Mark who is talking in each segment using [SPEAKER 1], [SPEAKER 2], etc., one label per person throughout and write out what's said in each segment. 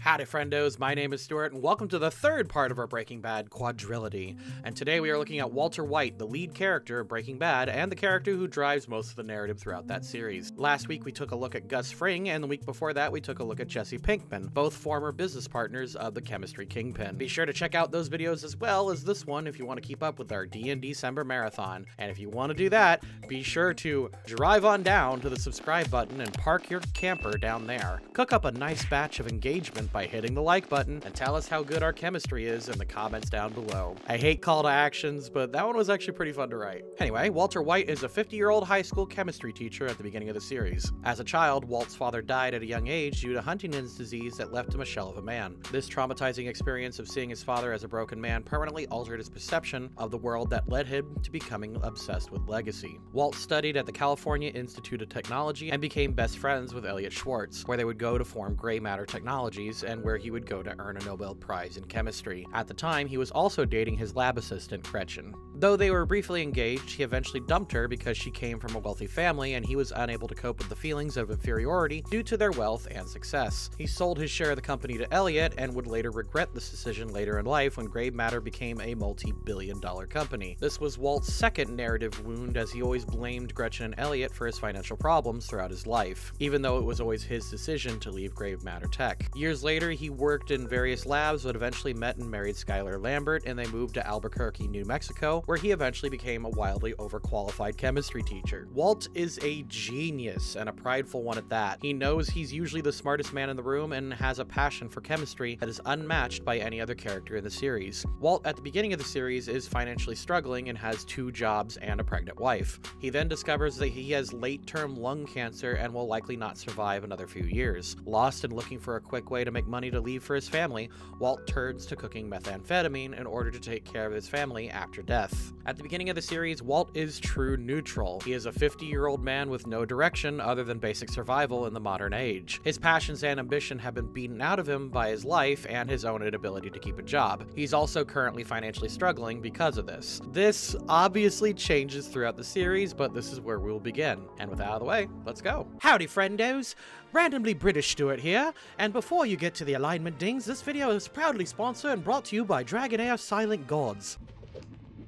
[SPEAKER 1] Howdy, friendos. My name is Stuart, and welcome to the third part of our Breaking Bad quadrilogy. And today we are looking at Walter White, the lead character of Breaking Bad, and the character who drives most of the narrative throughout that series. Last week we took a look at Gus Fring, and the week before that we took a look at Jesse Pinkman, both former business partners of the Chemistry Kingpin. Be sure to check out those videos as well as this one if you want to keep up with our D&D December marathon. And if you want to do that, be sure to drive on down to the subscribe button and park your camper down there. Cook up a nice batch of engagement by hitting the like button and tell us how good our chemistry is in the comments down below. I hate call to actions, but that one was actually pretty fun to write. Anyway, Walter White is a 50 year old high school chemistry teacher at the beginning of the series. As a child, Walt's father died at a young age due to Huntington's disease that left him a shell of a man. This traumatizing experience of seeing his father as a broken man permanently altered his perception of the world that led him to becoming obsessed with legacy. Walt studied at the California Institute of Technology and became best friends with Elliot Schwartz, where they would go to form Gray Matter Technologies and where he would go to earn a Nobel Prize in chemistry. At the time, he was also dating his lab assistant, Gretchen. Though they were briefly engaged, he eventually dumped her because she came from a wealthy family and he was unable to cope with the feelings of inferiority due to their wealth and success. He sold his share of the company to Elliot and would later regret this decision later in life when Gray Matter became a multi billion dollar company. This was Walt's second narrative wound as he always blamed Gretchen and Elliot for his financial problems throughout his life, even though it was always his decision to leave Gray Matter Tech. Years later, he worked in various labs but eventually met and married Skyler Lambert and they moved to Albuquerque, New Mexico, where he eventually became a wildly overqualified chemistry teacher. Walt is a genius and a prideful one at that. He knows he's usually the smartest man in the room and has a passion for chemistry that is unmatched by any other character in the series. Walt, at the beginning of the series, is financially struggling and has two jobs and a pregnant wife. He then discovers that he has late term lung cancer and will likely not survive another few years. Lost and looking for a quick way to make money to leave for his family, Walt turns to cooking methamphetamine in order to take care of his family after death. At the beginning of the series, Walt is true neutral. He is a 50 year old man with no direction other than basic survival in the modern age. His passions and ambition have been beaten out of him by his life and his own inability to keep a job. He's also currently financially struggling because of this. This obviously changes throughout the series, but this is where we'll begin. And with that out of the way, let's go. Howdy, friendos! Randomly British Stuart here, and before you get to the alignment dings, this video is proudly sponsored and brought to you by Dragonheir Silent Gods.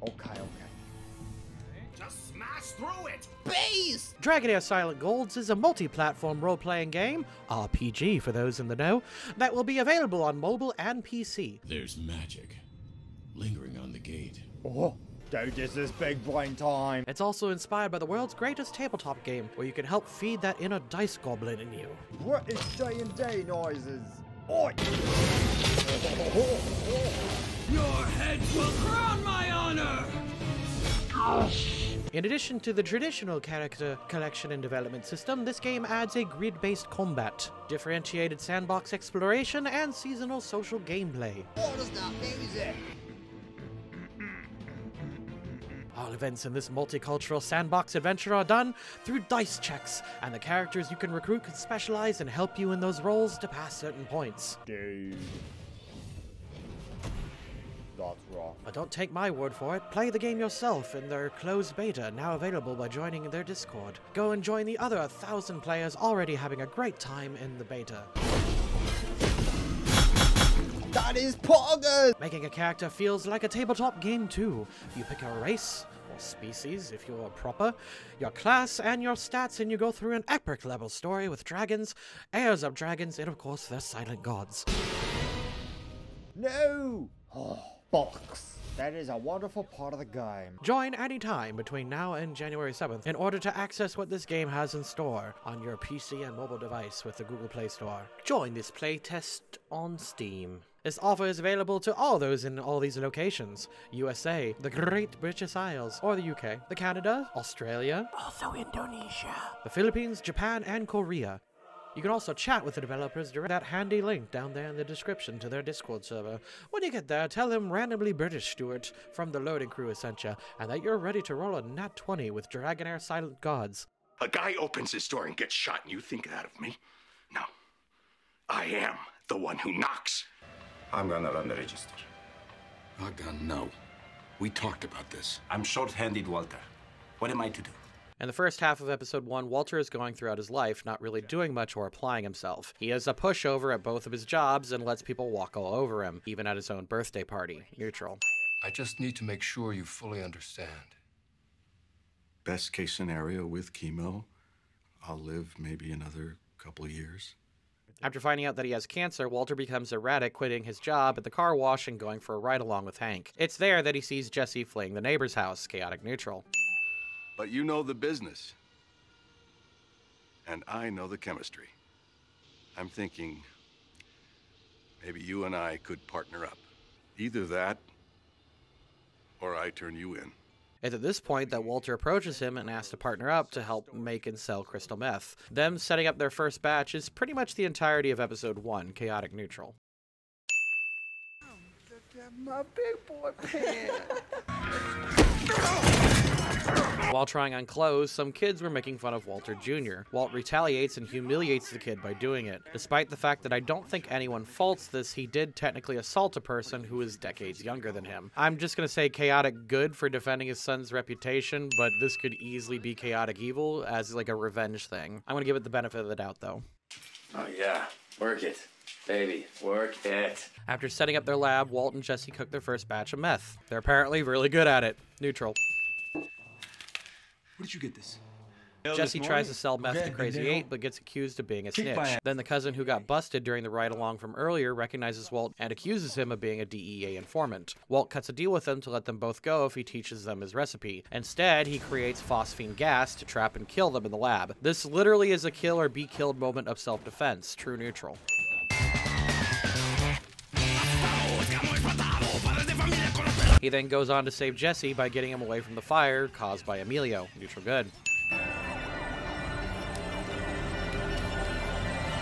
[SPEAKER 2] Okay, okay.
[SPEAKER 3] Just smash through it!
[SPEAKER 2] Beast!
[SPEAKER 1] Dragonheir Silent Gods is a multi-platform role-playing game, RPG for those in the know, that will be available on mobile and PC.
[SPEAKER 4] There's magic lingering on the gate.
[SPEAKER 2] Oh, dude, this is big brain time.
[SPEAKER 1] It's also inspired by the world's greatest tabletop game, where you can help feed that inner dice goblin in you.
[SPEAKER 2] What is day and day noises? Oi!
[SPEAKER 3] Your heads will crown my honor!
[SPEAKER 1] In addition to the traditional character collection and development system, this game adds a grid-based combat, differentiated sandbox exploration, and seasonal social gameplay.
[SPEAKER 2] What is that music?
[SPEAKER 1] All events in this multicultural sandbox adventure are done through dice checks, and the characters you can recruit can specialize and help you in those roles to pass certain points.
[SPEAKER 2] Dude. That's rough.
[SPEAKER 1] But don't take my word for it, play the game yourself in their closed beta, now available by joining their Discord. Go and join the other thousand players already having a great time in the beta.
[SPEAKER 2] That is poggers!
[SPEAKER 1] Making a character feels like a tabletop game too. You pick a race, species if you're proper, your class, and your stats, and you go through an epic level story with dragons, heirs of dragons, and of course their silent gods.
[SPEAKER 2] No! Oh, box. That is a wonderful part of the game.
[SPEAKER 1] Join any time between now and January 7th in order to access what this game has in store on your PC and mobile device with the Google Play Store. Join this playtest on Steam. This offer is available to all those in all these locations USA, the Great British Isles, or the UK, the Canada, Australia, also Indonesia, the Philippines, Japan, and Korea. You can also chat with the developers direct that handy link down there in the description to their Discord server. When you get there, tell them randomly British Stuart from the loading crew has sent you, and that you're ready to roll a nat 20 with Dragonheir Silent Gods.
[SPEAKER 3] A guy opens his door and gets shot, and you think that of me? No. I am the one who knocks.
[SPEAKER 5] I'm gonna run the register.
[SPEAKER 4] Bogdan, no. We talked about this.
[SPEAKER 5] I'm short-handed, Walter. What am I to do?
[SPEAKER 1] In the first half of episode 1, Walter is going throughout his life, not really doing much or applying himself. He is a pushover at both of his jobs and lets people walk all over him, even at his own birthday party. Neutral.
[SPEAKER 6] I just need to make sure you fully understand.
[SPEAKER 7] Best case scenario with chemo, I'll live maybe another couple years.
[SPEAKER 1] After finding out that he has cancer, Walter becomes erratic, quitting his job at the car wash and going for a ride along with Hank. It's there that he sees Jesse fleeing the neighbor's house, chaotic neutral.
[SPEAKER 3] But you know the business. And I know the chemistry. I'm thinking maybe you and I could partner up. Either that, or I turn you in.
[SPEAKER 1] It's at this point that Walter approaches him and asks to partner up to help make and sell crystal meth. Them setting up their first batch is pretty much the entirety of episode 1, Chaotic Neutral.
[SPEAKER 2] My big boy pants.
[SPEAKER 1] While trying on clothes, some kids were making fun of Walter Jr. Walt retaliates and humiliates the kid by doing it. Despite the fact that I don't think anyone faults this, he did technically assault a person who is decades younger than him. I'm just gonna say chaotic good for defending his son's reputation, but this could easily be chaotic evil as like a revenge thing. I'm gonna give it the benefit of the doubt though.
[SPEAKER 8] Oh, yeah. Work it. Baby, work it.
[SPEAKER 1] After setting up their lab, Walt and Jesse cook their first batch of meth. They're apparently really good at it. Neutral.
[SPEAKER 9] Where did you get this?
[SPEAKER 1] Jesse tries to sell meth
[SPEAKER 9] Okay,
[SPEAKER 1] to Crazy
[SPEAKER 9] deal.
[SPEAKER 1] 8, but gets accused of being a snitch. Then the cousin who got busted during the ride along from earlier recognizes Walt and accuses him of being a DEA informant. Walt cuts a deal with them to let them both go if he teaches them his recipe. Instead, he creates phosphine gas to trap and kill them in the lab. This literally is a kill or be killed moment of self defense, true neutral. He then goes on to save Jesse by getting him away from the fire caused by Emilio. Neutral good.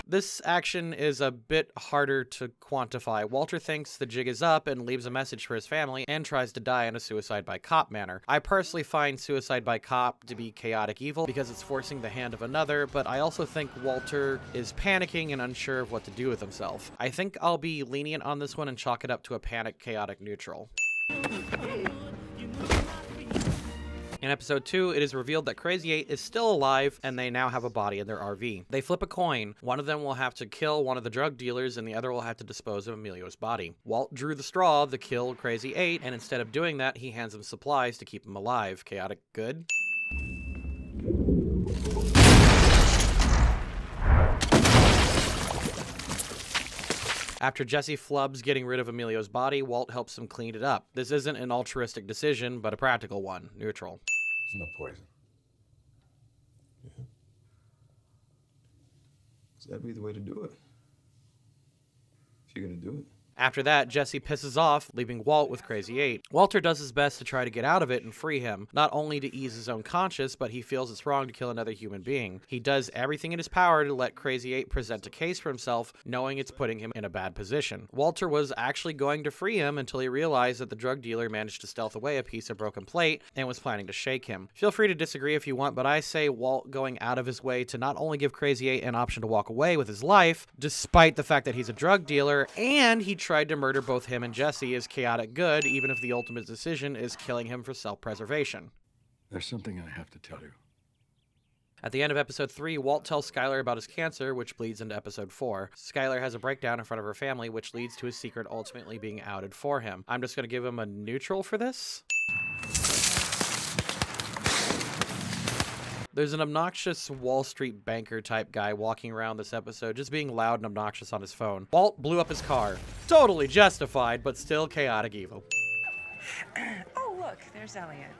[SPEAKER 1] This action is a bit harder to quantify. Walter thinks the jig is up and leaves a message for his family and tries to die in a suicide by cop manner. I personally find suicide by cop to be chaotic evil because it's forcing the hand of another, but I also think Walter is panicking and unsure of what to do with himself. I think I'll be lenient on this one and chalk it up to a panic chaotic neutral. In episode 2, it is revealed that Crazy 8 is still alive and they now have a body in their RV. They flip a coin. One of them will have to kill one of the drug dealers and the other will have to dispose of Emilio's body. Walt drew the straw to kill Crazy 8, and instead of doing that, he hands him supplies to keep him alive. Chaotic good? After Jesse flubs getting rid of Emilio's body, Walt helps him clean it up. This isn't an altruistic decision, but a practical one. Neutral.
[SPEAKER 4] It's no poison. Yeah.
[SPEAKER 9] So that'd be the way to do it. If you're gonna do it.
[SPEAKER 1] After that, Jesse pisses off, leaving Walt with Crazy 8. Walter does his best to try to get out of it and free him, not only to ease his own conscience, but he feels it's wrong to kill another human being. He does everything in his power to let Crazy 8 present a case for himself, knowing it's putting him in a bad position. Walter was actually going to free him until he realized that the drug dealer managed to stealth away a piece of broken plate and was planning to shake him. Feel free to disagree if you want, but I say Walt going out of his way to not only give Crazy 8 an option to walk away with his life, despite the fact that he's a drug dealer, and he tried to murder both him and Jesse is chaotic good, even if the ultimate decision is killing him for self preservation.
[SPEAKER 3] There's something I have to tell you.
[SPEAKER 1] At the end of episode 3, Walt tells Skyler about his cancer, which bleeds into episode 4. Skyler has a breakdown in front of her family, which leads to his secret ultimately being outed for him. I'm just going to give him a neutral for this. There's an obnoxious Wall Street banker type guy walking around this episode, just being loud and obnoxious on his phone. Walt blew up his car. Totally justified, but still chaotic evil.
[SPEAKER 10] Oh, look, there's Elliot.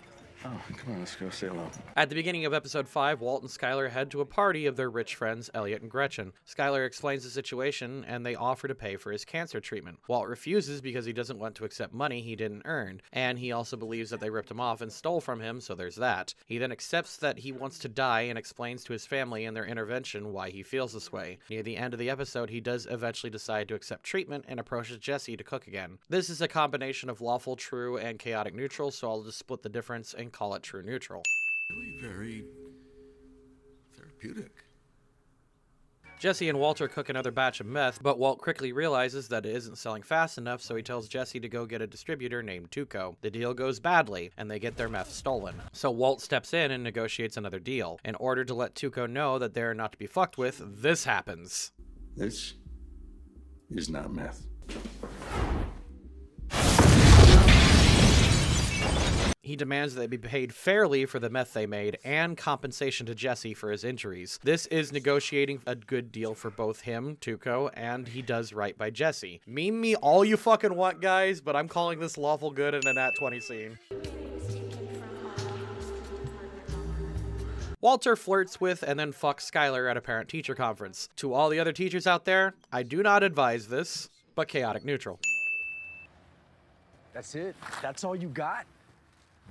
[SPEAKER 3] Oh, come on, let's go say hello.
[SPEAKER 1] At the beginning of episode 5, Walt and Skyler head to a party of their rich friends, Elliot and Gretchen. Skyler explains the situation, and they offer to pay for his cancer treatment. Walt refuses because he doesn't want to accept money he didn't earn, and he also believes that they ripped him off and stole from him, so there's that. He then accepts that he wants to die and explains to his family and their intervention why he feels this way. Near the end of the episode, he does eventually decide to accept treatment and approaches Jesse to cook again. This is a combination of lawful true and chaotic neutral, so I'll just split the difference and call it true neutral.
[SPEAKER 7] Really very therapeutic.
[SPEAKER 1] Jesse and Walter cook another batch of meth, but Walt quickly realizes that it isn't selling fast enough, so he tells Jesse to go get a distributor named Tuco. The deal goes badly, and they get their meth stolen. So Walt steps in and negotiates another deal. In order to let Tuco know that they're not to be fucked with, this happens.
[SPEAKER 3] This is not meth.
[SPEAKER 1] He demands that they be paid fairly for the meth they made and compensation to Jesse for his injuries. This is negotiating a good deal for both him, Tuco, and he does right by Jesse. Meme me all you fucking want, guys, but I'm calling this lawful good in an at 20 scene. Walter flirts with and then fucks Skyler at a parent teacher conference. To all the other teachers out there, I do not advise this, but chaotic neutral.
[SPEAKER 11] That's it? That's all you got?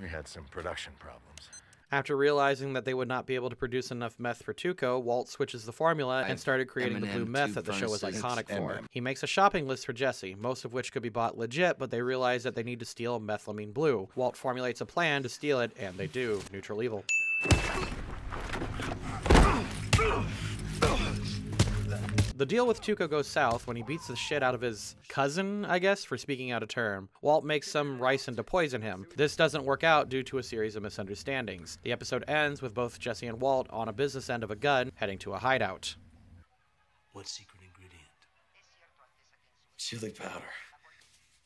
[SPEAKER 12] We had some production problems.
[SPEAKER 1] After realizing that they would not be able to produce enough meth for Tuco, Walt switches the formula and started creating the blue meth that the show was iconic for. He makes a shopping list for Jesse, most of which could be bought legit, but they realize that they need to steal methylamine blue. Walt formulates a plan to steal it, and they do. Neutral evil. The deal with Tuco goes south when he beats the shit out of his cousin, I guess, for speaking out of term. Walt makes some ricin to poison him. This doesn't work out due to a series of misunderstandings. The episode ends with both Jesse and Walt on a business end of a gun heading to a hideout.
[SPEAKER 13] What secret ingredient? Chili powder.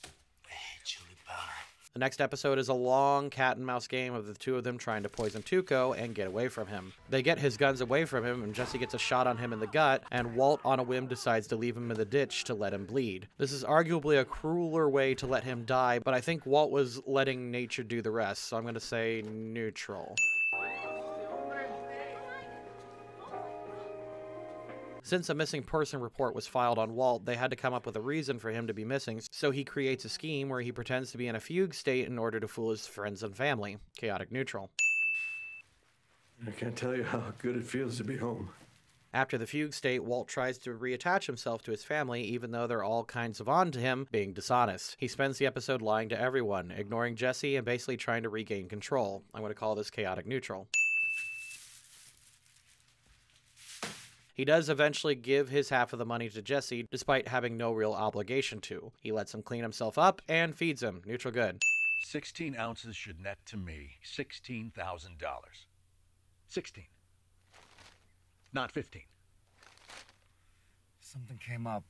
[SPEAKER 13] I hate chili powder.
[SPEAKER 1] The next episode is a long cat and mouse game of the two of them trying to poison Tuco and get away from him. They get his guns away from him, and Jesse gets a shot on him in the gut, and Walt, on a whim, decides to leave him in the ditch to let him bleed. This is arguably a crueler way to let him die, but I think Walt was letting nature do the rest, so I'm going to say neutral. Since a missing person report was filed on Walt, they had to come up with a reason for him to be missing, so he creates a scheme where he pretends to be in a fugue state in order to fool his friends and family. Chaotic neutral.
[SPEAKER 7] I can't tell you how good it feels to be home.
[SPEAKER 1] After the fugue state, Walt tries to reattach himself to his family, even though they're all kinds of on to him, being dishonest. He spends the episode lying to everyone, ignoring Jesse, and basically trying to regain control. I'm going to call this chaotic neutral. He does eventually give his half of the money to Jesse, despite having no real obligation to. He lets him clean himself up and feeds him. Neutral good.
[SPEAKER 12] 16 ounces should net to me $16,000. 16. Not 15.
[SPEAKER 2] Something came up.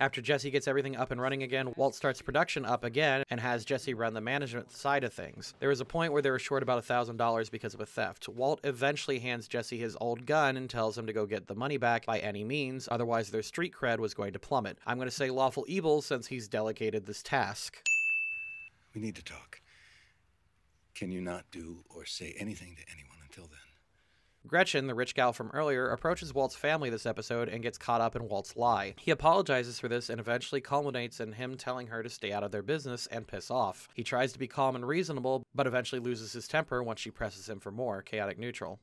[SPEAKER 1] After Jesse gets everything up and running again, Walt starts production up again and has Jesse run the management side of things. There was a point where they were short about $1,000 because of a theft. Walt eventually hands Jesse his old gun and tells him to go get the money back by any means, otherwise their street cred was going to plummet. I'm going to say lawful evil since he's delegated this task.
[SPEAKER 3] We need to talk. Can you not do or say anything to anyone?
[SPEAKER 1] Gretchen, the rich gal from earlier, approaches Walt's family this episode and gets caught up in Walt's lie. He apologizes for this and eventually culminates in him telling her to stay out of their business and piss off. He tries to be calm and reasonable, but eventually loses his temper once she presses him for more, chaotic neutral.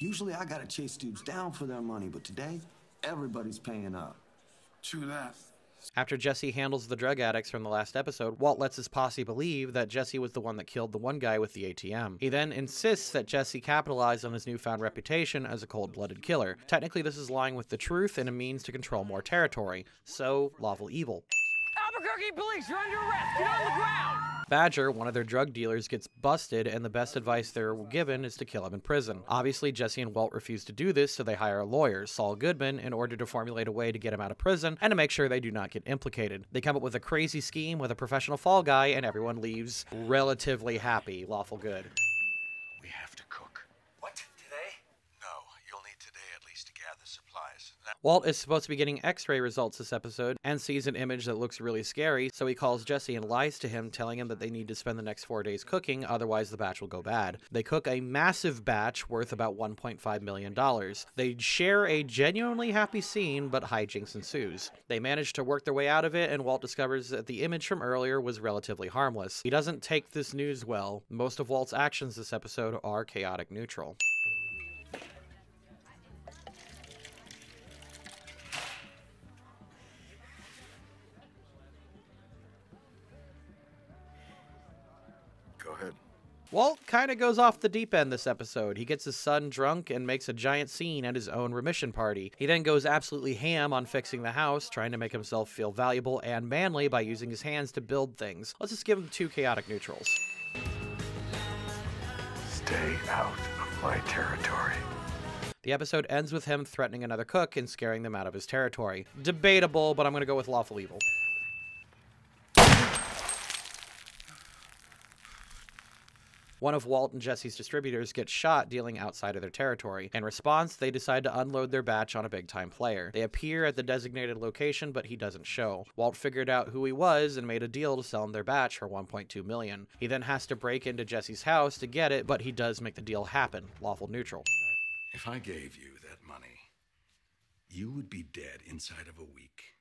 [SPEAKER 14] Usually I gotta chase dudes down for their money, but today, everybody's paying up.
[SPEAKER 13] True that.
[SPEAKER 1] After Jesse handles the drug addicts from the last episode, Walt lets his posse believe that Jesse was the one that killed the one guy with the ATM. He then insists that Jesse capitalized on his newfound reputation as a cold blooded killer. Technically, this is lying with the truth and a means to control more territory. So, lawful evil.
[SPEAKER 11] Albuquerque police, you're under arrest. Get on the ground.
[SPEAKER 1] Badger, one of their drug dealers, gets busted, and the best advice they're given is to kill him in prison. Obviously, Jesse and Walt refuse to do this, so they hire a lawyer, Saul Goodman, in order to formulate a way to get him out of prison and to make sure they do not get implicated. They come up with a crazy scheme with a professional fall guy, and everyone leaves relatively happy. Lawful good.
[SPEAKER 12] We have to cook.
[SPEAKER 13] What? Today?
[SPEAKER 12] No, you'll need today at least to gather supplies. Now,
[SPEAKER 1] Walt is supposed to be getting x ray results this episode and sees an image that looks really scary, so he calls Jesse and lies to him, telling him that they need to spend the next four days cooking, otherwise, the batch will go bad. They cook a massive batch worth about $1.5 million. They share a genuinely happy scene, but hijinks ensues. They manage to work their way out of it, and Walt discovers that the image from earlier was relatively harmless. He doesn't take this news well. Most of Walt's actions this episode are chaotic neutral. Walt kind of goes off the deep end this episode. He gets his son drunk and makes a giant scene at his own remission party. He then goes absolutely ham on fixing the house, trying to make himself feel valuable and manly by using his hands to build things. Let's just give him two chaotic neutrals.
[SPEAKER 3] Stay out of my territory.
[SPEAKER 1] The episode ends with him threatening another cook and scaring them out of his territory. Debatable, but I'm going to go with lawful evil. One of Walt and Jesse's distributors gets shot dealing outside of their territory. In response, they decide to unload their batch on a big time player. They appear at the designated location, but he doesn't show. Walt figured out who he was and made a deal to sell him their batch for 1.2 million. He then has to break into Jesse's house to get it, but he does make the deal happen. Lawful neutral.
[SPEAKER 3] If I gave you that money, you would be dead inside of a week.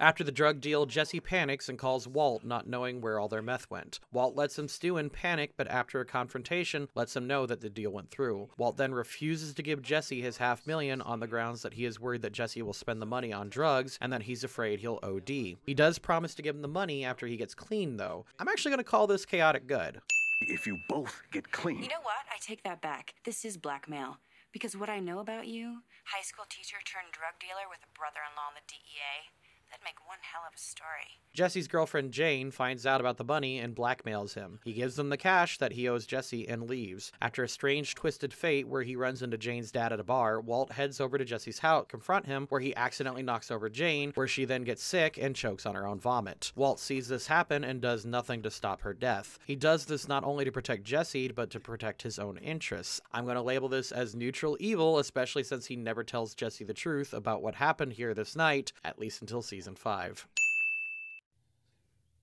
[SPEAKER 1] After the drug deal, Jesse panics and calls Walt, not knowing where all their meth went. Walt lets him stew in panic, but after a confrontation, lets him know that the deal went through. Walt then refuses to give Jesse his half million on the grounds that he is worried that Jesse will spend the money on drugs and that he's afraid he'll OD. He does promise to give him the money after he gets clean, though. I'm actually going to call this chaotic good.
[SPEAKER 3] If you both get clean.
[SPEAKER 10] You know what? I take that back. This is blackmail. Because what I know about you, high school teacher turned drug dealer with a brother in law in the DEA, That'd make one hell of a story.
[SPEAKER 1] Jesse's girlfriend Jane finds out about the bunny and blackmails him. He gives them the cash that he owes Jesse and leaves. After a strange twisted fate where he runs into Jane's dad at a bar, Walt heads over to Jesse's house, confront him, where he accidentally knocks over Jane, where she then gets sick and chokes on her own vomit. Walt sees this happen and does nothing to stop her death. He does this not only to protect Jesse, but to protect his own interests. I'm going to label this as neutral evil, especially since he never tells Jesse the truth about what happened here this night, at least until season season 5.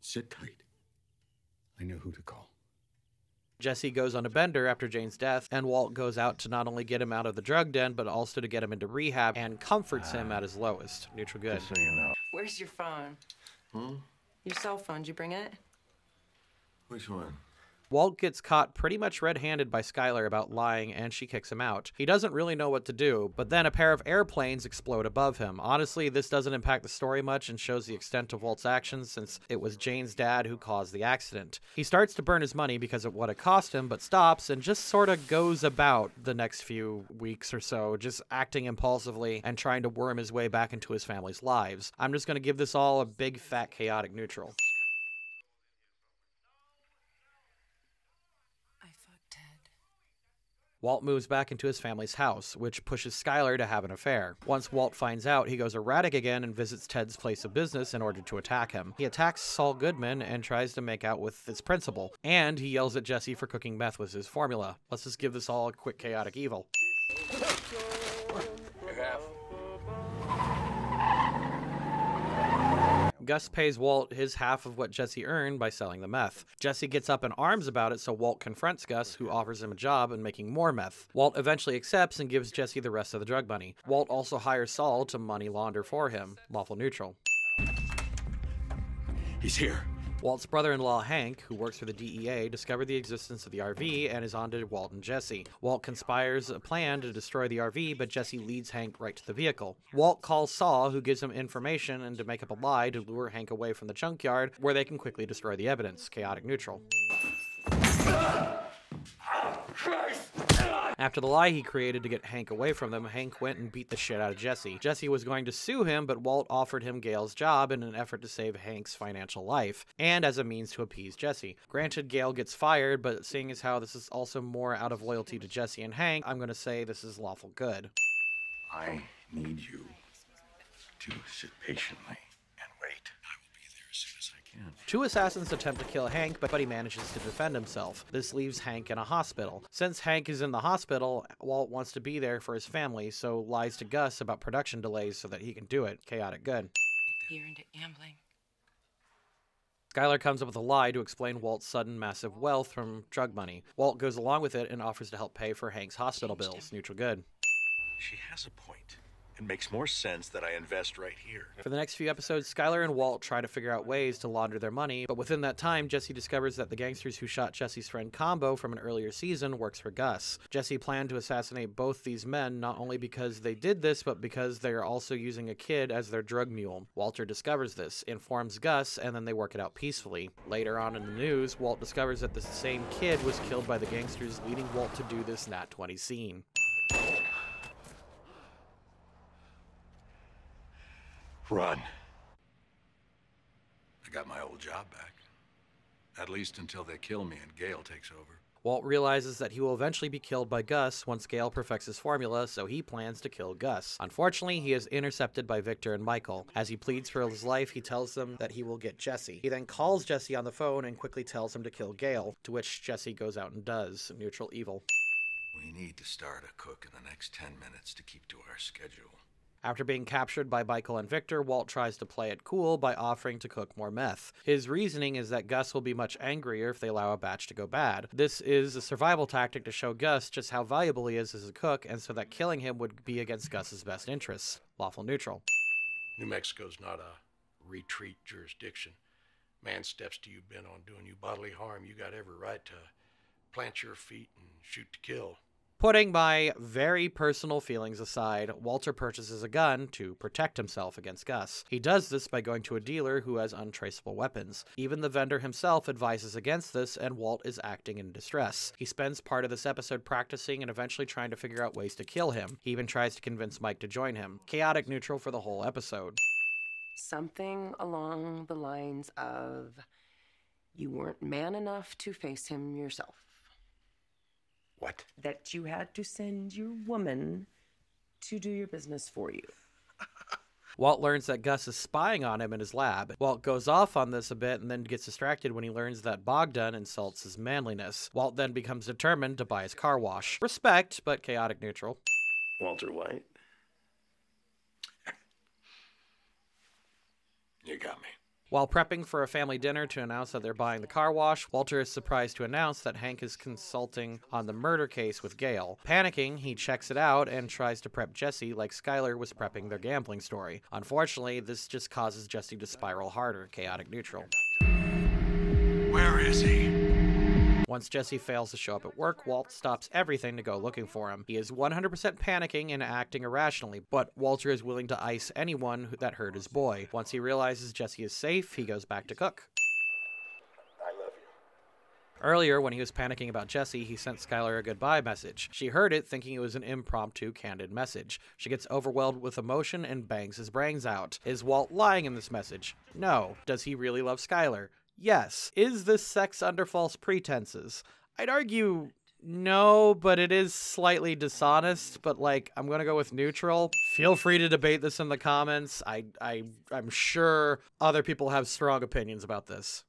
[SPEAKER 3] Sit tight. I know who to call.
[SPEAKER 1] Jesse goes on a bender after Jane's death, and Walt goes out to not only get him out of the drug den, but also to get him into rehab and comforts him at his lowest. Neutral good.
[SPEAKER 3] Just so you know.
[SPEAKER 15] Where's your phone?
[SPEAKER 3] Hmm?
[SPEAKER 15] Your cell phone, did you bring it?
[SPEAKER 3] Which one?
[SPEAKER 1] Walt gets caught pretty much red handed by Skyler about lying and she kicks him out. He doesn't really know what to do, but then a pair of airplanes explode above him. Honestly, this doesn't impact the story much and shows the extent of Walt's actions since it was Jane's dad who caused the accident. He starts to burn his money because of what it cost him, but stops and just sort of goes about the next few weeks or so, just acting impulsively and trying to worm his way back into his family's lives. I'm just going to give this all a big, fat, chaotic neutral. Walt moves back into his family's house, which pushes Skyler to have an affair. Once Walt finds out, he goes erratic again and visits Ted's place of business in order to attack him. He attacks Saul Goodman and tries to make out with his principal, and he yells at Jesse for cooking meth with his formula. Let's just give this all a quick chaotic evil. Gus pays Walt his half of what Jesse earned by selling the meth. Jesse gets up in arms about it, so Walt confronts Gus, who offers him a job in making more meth. Walt eventually accepts and gives Jesse the rest of the drug money. Walt also hires Saul to money launder for him, lawful neutral.
[SPEAKER 3] He's here.
[SPEAKER 1] Walt's brother in law, Hank, who works for the DEA, discovered the existence of the RV and is on to Walt and Jesse. Walt conspires a plan to destroy the RV, but Jesse leads Hank right to the vehicle. Walt calls Saul, who gives him information and to make up a lie to lure Hank away from the junkyard, where they can quickly destroy the evidence. Chaotic neutral. After the lie he created to get Hank away from them, Hank went and beat the shit out of Jesse. Jesse was going to sue him, but Walt offered him Gale's job in an effort to save Hank's financial life, and as a means to appease Jesse. Granted, Gale gets fired, but seeing as how this is also more out of loyalty to Jesse and Hank, I'm going to say this is lawful good.
[SPEAKER 3] I need you to sit patiently and wait. I will be there as soon as I can.
[SPEAKER 1] Two assassins attempt to kill Hank, but he manages to defend himself. This leaves Hank in a hospital. Since Hank is in the hospital, Walt wants to be there for his family, so lies to Gus about production delays so that he can do it. Chaotic good.
[SPEAKER 15] You're into gambling.
[SPEAKER 1] Skyler comes up with a lie to explain Walt's sudden massive wealth from drug money. Walt goes along with it and offers to help pay for Hank's hospital bills. Neutral good.
[SPEAKER 3] She has a point,
[SPEAKER 12] It makes more sense that I invest right here.
[SPEAKER 1] For the next few episodes, Skyler and Walt try to figure out ways to launder their money, but within that time, Jesse discovers that the gangsters who shot Jesse's friend Combo from an earlier season works for Gus. Jesse planned to assassinate both these men not only because they did this, but because they are also using a kid as their drug mule. Walter discovers this, informs Gus, and then they work it out peacefully. Later on in the news, Walt discovers that the same kid was killed by the gangsters, leading Walt to do this Nat 20 scene.
[SPEAKER 3] Run. I got my old job back. At least until they kill me and Gale takes over.
[SPEAKER 1] Walt realizes that he will eventually be killed by Gus once Gale perfects his formula, so he plans to kill Gus. Unfortunately, he is intercepted by Victor and Michael. As he pleads for his life, he tells them that he will get Jesse. He then calls Jesse on the phone and quickly tells him to kill Gale, to which Jesse goes out and does. Neutral evil.
[SPEAKER 3] We need to start a cook in the next 10 minutes to keep to our schedule.
[SPEAKER 1] After being captured by Michael and Victor, Walt tries to play it cool by offering to cook more meth. His reasoning is that Gus will be much angrier if they allow a batch to go bad. This is a survival tactic to show Gus just how valuable he is as a cook, and so that killing him would be against Gus's best interests. Lawful neutral.
[SPEAKER 16] New Mexico's not a retreat jurisdiction. Man steps to you bent on doing you bodily harm, you got every right to plant your feet and shoot to kill.
[SPEAKER 1] Putting my very personal feelings aside, Walter purchases a gun to protect himself against Gus. He does this by going to a dealer who has untraceable weapons. Even the vendor himself advises against this, and Walt is acting in distress. He spends part of this episode practicing and eventually trying to figure out ways to kill him. He even tries to convince Mike to join him. Chaotic neutral for the whole episode.
[SPEAKER 15] Something along the lines of you weren't man enough to face him yourself.
[SPEAKER 16] What?
[SPEAKER 15] That you had to send your woman to do your business for you.
[SPEAKER 1] Walt learns that Gus is spying on him in his lab. Walt goes off on this a bit and then gets distracted when he learns that Bogdan insults his manliness. Walt then becomes determined to buy his car wash. Respect, but chaotic neutral.
[SPEAKER 8] Walter White.
[SPEAKER 16] You got me.
[SPEAKER 1] While prepping for a family dinner to announce that they're buying the car wash, Walter is surprised to announce that Hank is consulting on the murder case with Gale. Panicking, he checks it out and tries to prep Jesse like Skyler was prepping their gambling story. Unfortunately, this just causes Jesse to spiral harder, chaotic neutral.
[SPEAKER 12] Where is he?
[SPEAKER 1] Once Jesse fails to show up at work, Walt stops everything to go looking for him. He is 100% panicking and acting irrationally, but Walter is willing to ice anyone who- that hurt his boy. Once he realizes Jesse is safe, he goes back to cook.
[SPEAKER 16] I love you.
[SPEAKER 1] Earlier, when he was panicking about Jesse, he sent Skyler a goodbye message. She heard it, thinking it was an impromptu, candid message. She gets overwhelmed with emotion and bangs his brains out. Is Walt lying in this message? No. Does he really love Skyler? Yes. Is this sex under false pretenses? I'd argue no, but it is slightly dishonest, but like I'm going to go with neutral. Feel free to debate this in the comments. I I I'm sure other people have strong opinions about this.
[SPEAKER 12] This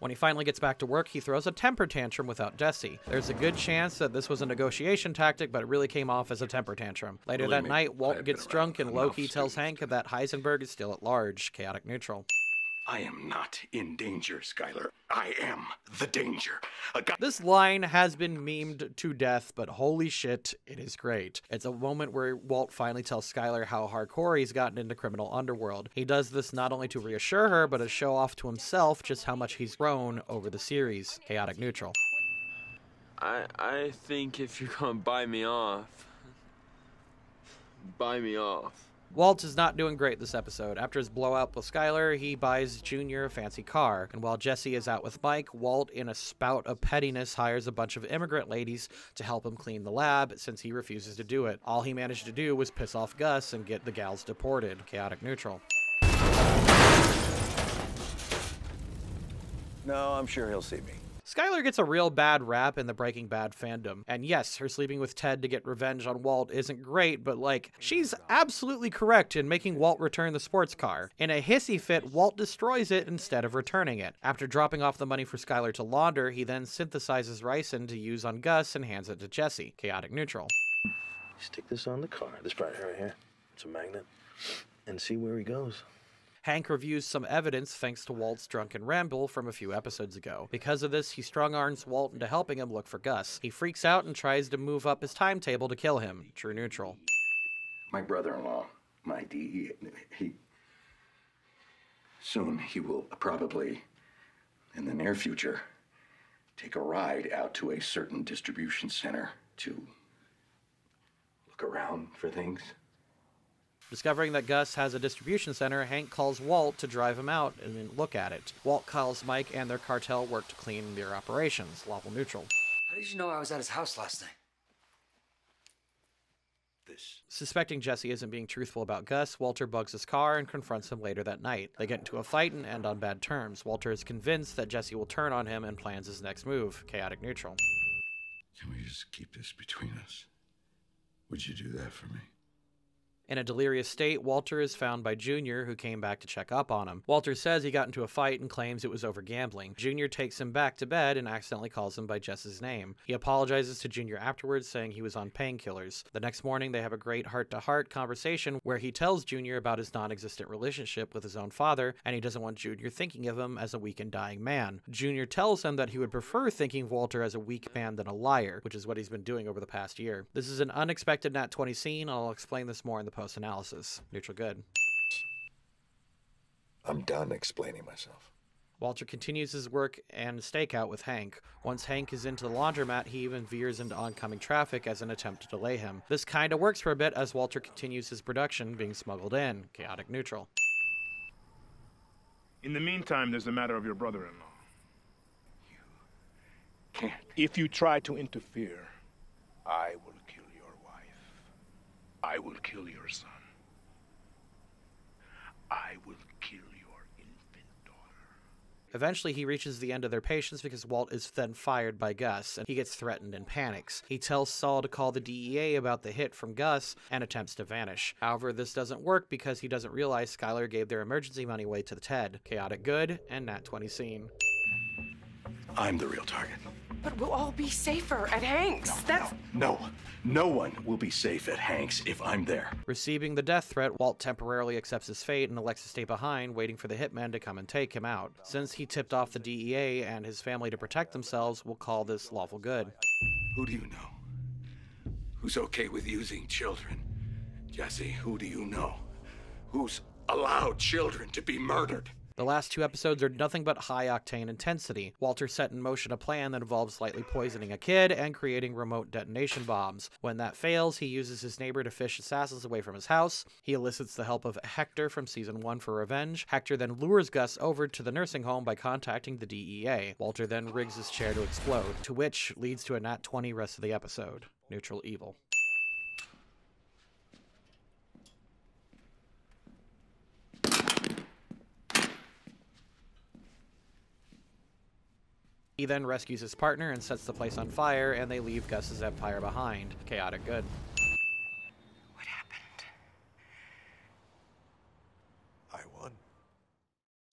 [SPEAKER 1] When he finally gets back to work, he throws a temper tantrum without Jesse. There's a good chance that this was a negotiation tactic, but it really came off as a temper tantrum. Later that night, Walt gets drunk and Loki tells Hank that Heisenberg is still at large, chaotic neutral.
[SPEAKER 3] I am not in danger, Skyler. I am the danger. Guy.
[SPEAKER 1] This line has been memed to death, but holy shit, it is great. It's a moment where Walt finally tells Skyler how hardcore he's gotten into criminal underworld. He does this not only to reassure her, but to show off to himself just how much he's grown over the series. Chaotic neutral.
[SPEAKER 17] I I think if you're gonna buy me off, buy me off.
[SPEAKER 1] Walt is not doing great this episode. After his blowout with Skyler, he buys Junior a fancy car. And while Jesse is out with Mike, Walt, in a spout of pettiness, hires a bunch of immigrant ladies to help him clean the lab since he refuses to do it. All he managed to do was piss off Gus and get the gals deported. Chaotic neutral.
[SPEAKER 12] No, I'm sure he'll see me.
[SPEAKER 1] Skyler gets a real bad rap in the Breaking Bad fandom. And yes, her sleeping with Ted to get revenge on Walt isn't great, but like, she's absolutely correct in making Walt return the sports car. In a hissy fit, Walt destroys it instead of returning it. After dropping off the money for Skyler to launder, he then synthesizes ricin to use on Gus and hands it to Jesse. Chaotic neutral.
[SPEAKER 13] Stick this on the car. This part right here. It's a magnet. And see where he goes.
[SPEAKER 1] Hank reviews some evidence thanks to Walt's drunken ramble from a few episodes ago. Because of this, he strong arms Walt into helping him look for Gus. He freaks out and tries to move up his timetable to kill him. True neutral.
[SPEAKER 3] My brother in law, my DE, he. Soon he will probably, in the near future, take a ride out to a certain distribution center to look around for things.
[SPEAKER 1] Discovering that Gus has a distribution center, Hank calls Walt to drive him out and look at it. Walt calls Mike and their cartel work to clean their operations, lawful neutral.
[SPEAKER 13] How did you know I was at his house last night?
[SPEAKER 3] This.
[SPEAKER 1] Suspecting Jesse isn't being truthful about Gus, Walter bugs his car and confronts him later that night. They get into a fight and end on bad terms. Walter is convinced that Jesse will turn on him and plans his next move, chaotic neutral.
[SPEAKER 7] Can we just keep this between us? Would you do that for me?
[SPEAKER 1] In a delirious state, Walter is found by Junior, who came back to check up on him. Walter says he got into a fight and claims it was over gambling. Junior takes him back to bed and accidentally calls him by Jess's name. He apologizes to Junior afterwards, saying he was on painkillers. The next morning, they have a great heart to heart conversation where he tells Junior about his non existent relationship with his own father, and he doesn't want Junior thinking of him as a weak and dying man. Junior tells him that he would prefer thinking of Walter as a weak man than a liar, which is what he's been doing over the past year. This is an unexpected Nat 20 scene, and I'll explain this more in the post analysis. Neutral good.
[SPEAKER 3] I'm done explaining myself.
[SPEAKER 1] Walter continues his work and stakeout with Hank. Once Hank is into the laundromat, he even veers into oncoming traffic as an attempt to delay him. This kinda works for a bit as Walter continues his production being smuggled in. Chaotic neutral.
[SPEAKER 18] In the meantime, there's the matter of your brother-in-law.
[SPEAKER 3] You Can't.
[SPEAKER 18] If you try to interfere, I will kill your wife. I will kill your son. I will kill your infant daughter.
[SPEAKER 1] Eventually, he reaches the end of their patience because Walt is then fired by Gus, and he gets threatened and panics. He tells Saul to call the DEA about the hit from Gus and attempts to vanish. However, this doesn't work because he doesn't realize Skyler gave their emergency money away to the Ted. Chaotic good and Nat 20 scene.
[SPEAKER 3] I'm the real target.
[SPEAKER 15] But we'll all be safer at Hank's. That's.
[SPEAKER 3] No, no one will be safe at Hank's if I'm there.
[SPEAKER 1] Receiving the death threat, Walt temporarily accepts his fate and elects to stay behind, waiting for the hitman to come and take him out. Since he tipped off the DEA and his family to protect themselves, we'll call this lawful good.
[SPEAKER 3] Who do you know? Who's okay with using children? Jesse, who do you know? Who's allowed children to be murdered?
[SPEAKER 1] The last two episodes are nothing but high octane intensity. Walter set in motion a plan that involves slightly poisoning a kid and creating remote detonation bombs. When that fails, he uses his neighbor to fish assassins away from his house. He elicits the help of Hector from season 1 for revenge. Hector then lures Gus over to the nursing home by contacting the DEA. Walter then rigs his chair to explode, to which leads to a nat 20 rest of the episode. Neutral evil. He then rescues his partner and sets the place on fire, and they leave Gus's empire behind. Chaotic good.
[SPEAKER 3] I won.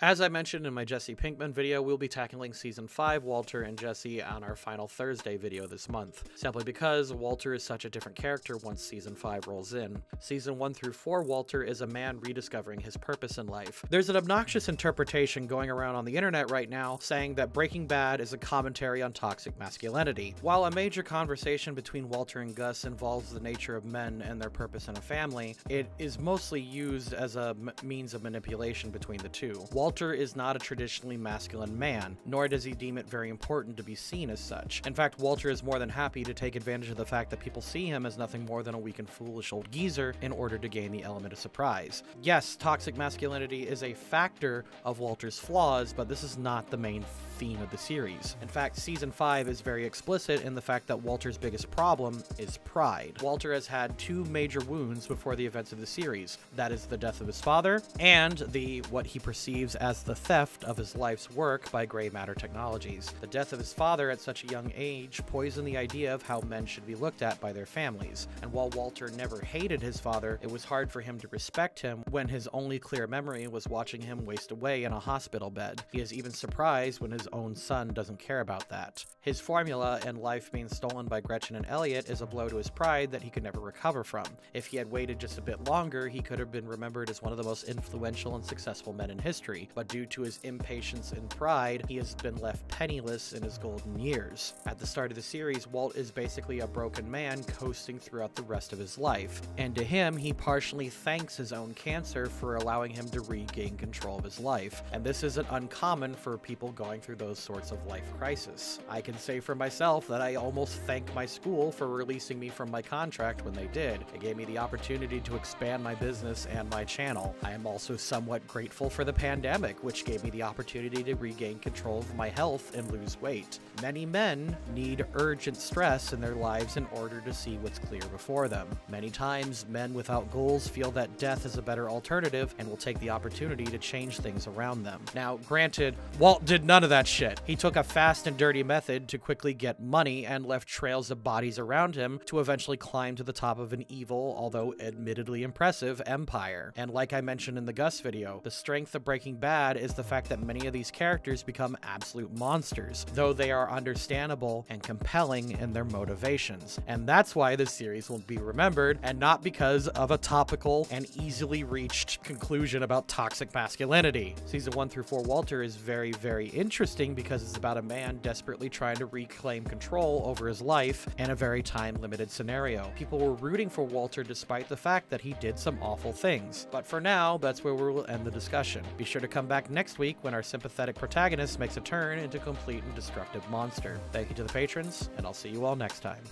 [SPEAKER 1] As I mentioned in my Jesse Pinkman video, we'll be tackling Season 5 Walter and Jesse on our final Thursday video this month, simply because Walter is such a different character once Season 5 rolls in. Season 1 through 4 Walter is a man rediscovering his purpose in life. There's an obnoxious interpretation going around on the internet right now saying that Breaking Bad is a commentary on toxic masculinity. While a major conversation between Walter and Gus involves the nature of men and their purpose in a family, it is mostly used as a means of manipulation between the two. Walter is not a traditionally masculine man, nor does he deem it very important to be seen as such. In fact, Walter is more than happy to take advantage of the fact that people see him as nothing more than a weak and foolish old geezer in order to gain the element of surprise. Yes, toxic masculinity is a factor of Walter's flaws, but this is not the main theme of the series. In fact, season 5 is very explicit in the fact that Walter's biggest problem is pride. Walter has had two major wounds before the events of the series. That is the death of his father and the what he perceives as the theft of his life's work by Grey Matter Technologies. The death of his father at such a young age poisoned the idea of how men should be looked at by their families, and while Walter never hated his father, it was hard for him to respect him when his only clear memory was watching him waste away in a hospital bed. He is even surprised when his own son doesn't care about that. His formula and life being stolen by Gretchen and Elliot is a blow to his pride that he could never recover from. If he had waited just a bit longer, he could have been remembered as one of the most influential and successful men in history, but due to his impatience and pride, he has been left penniless in his golden years. At the start of the series, Walt is basically a broken man coasting throughout the rest of his life, and to him, he partially thanks his own cancer for allowing him to regain control of his life, and this isn't uncommon for people going through those sorts of life crises. I can say for myself that I almost thank my school for releasing me from my contract when they did. It gave me the opportunity to expand my business and my channel. I am also somewhat grateful for the pandemic, which gave me the opportunity to regain control of my health and lose weight. Many men need urgent stress in their lives in order to see what's clear before them. Many times, men without goals feel that death is a better alternative and will take the opportunity to change things around them. Now, granted, Walt did none of that shit. He took a fast and dirty method to quickly get money and left trails of bodies around him to eventually climb to the top of an evil, although admittedly impressive, empire. And like I mentioned in the Gus video, the strength of Breaking Bad is the fact that many of these characters become absolute monsters, though they are understandable and compelling in their motivations. And that's why this series will be remembered, and not because of a topical and easily reached conclusion about toxic masculinity. Season 1 through 4 Walter is very, very interesting because it's about a man desperately trying to reclaim control over his life in a very time limited scenario. People were rooting for Walter despite the fact that he did some awful things. But for now, that's where we will end the discussion. Be sure to come back next week when our sympathetic protagonist makes a turn into complete and destructive monster. Thank you to the patrons, and I'll see you all next time.